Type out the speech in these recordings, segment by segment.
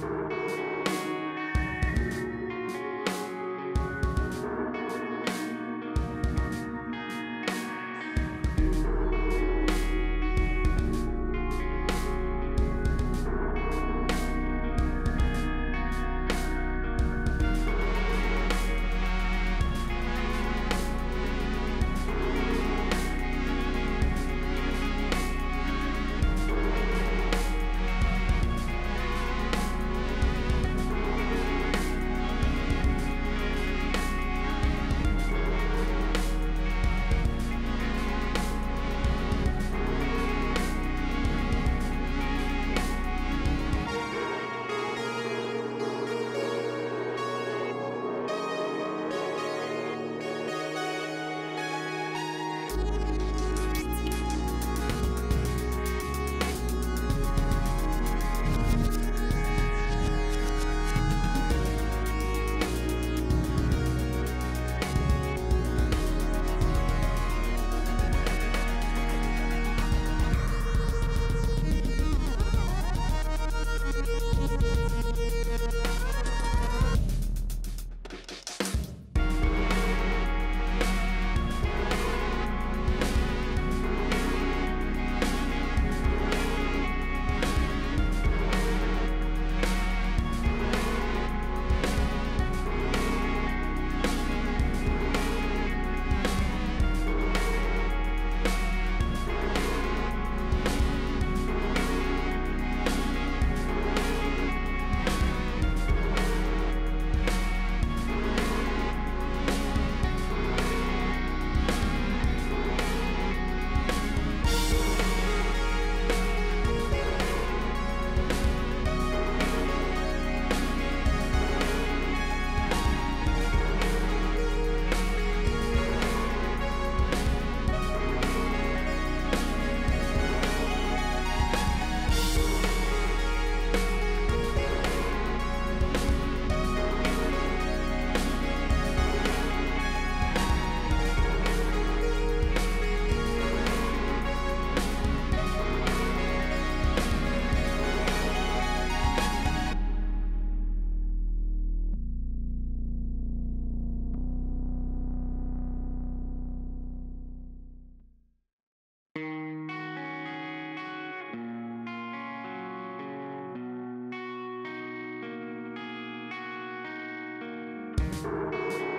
Música Música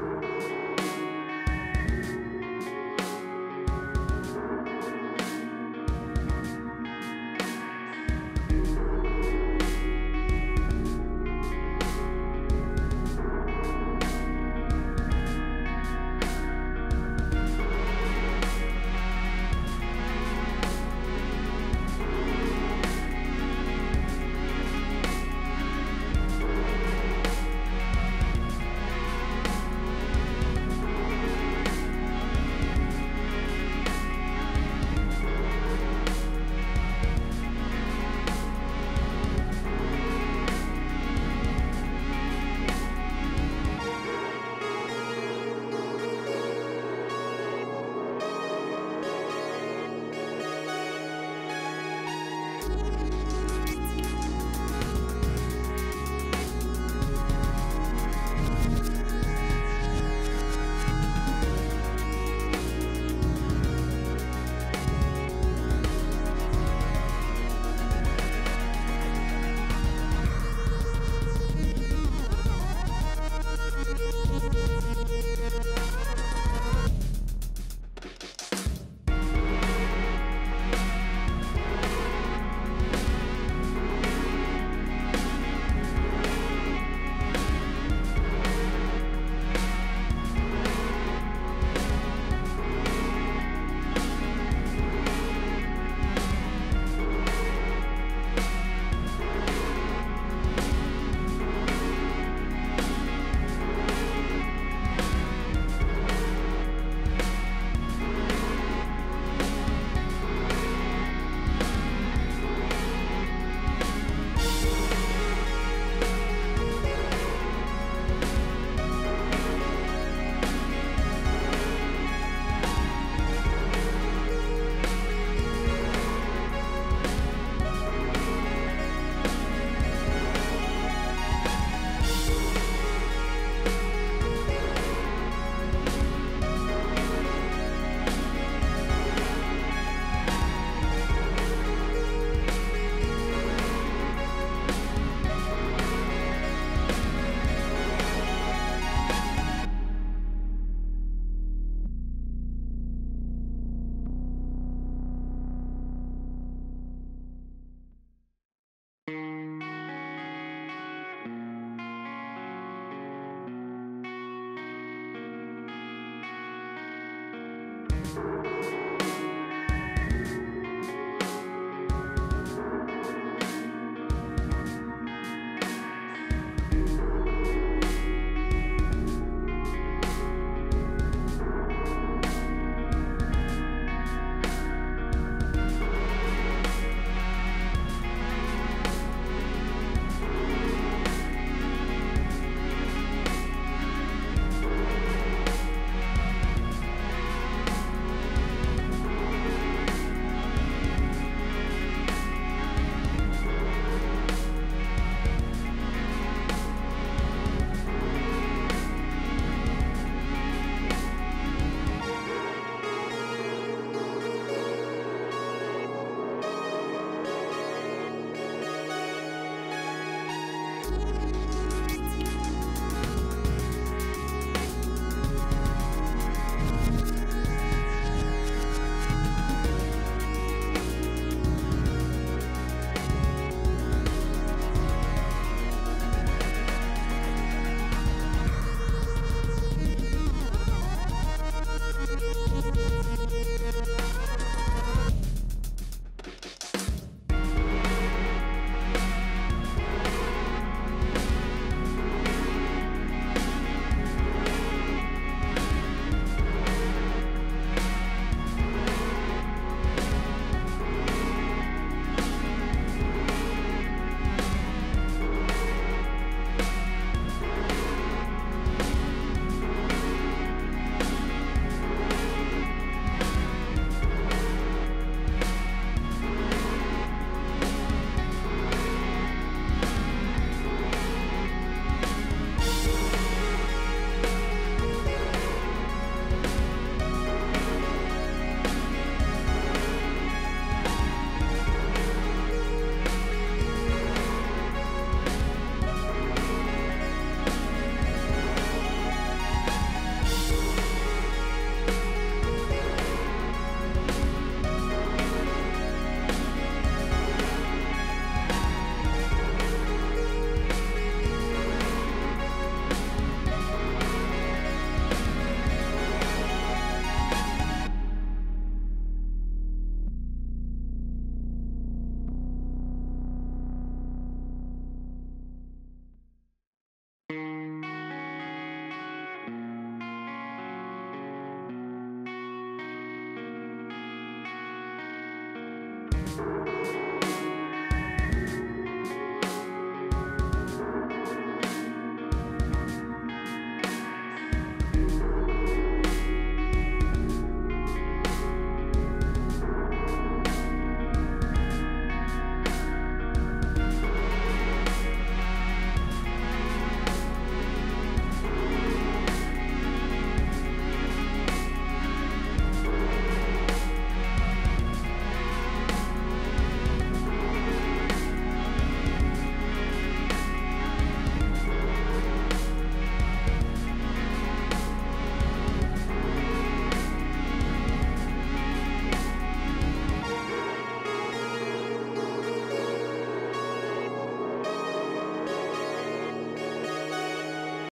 Podcast.